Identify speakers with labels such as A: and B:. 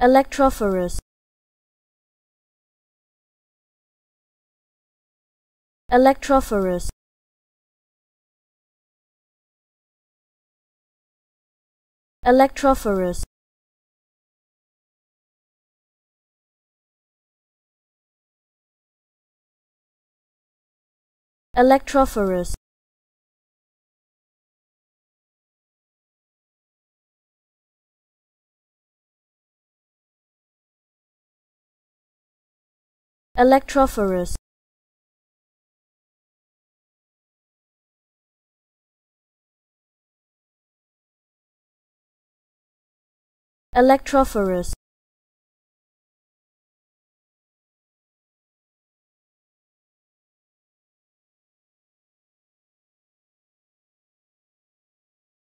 A: electrophorus. Electrophorus. Electrophorus. Electrophorus electrophorus. Electrophorus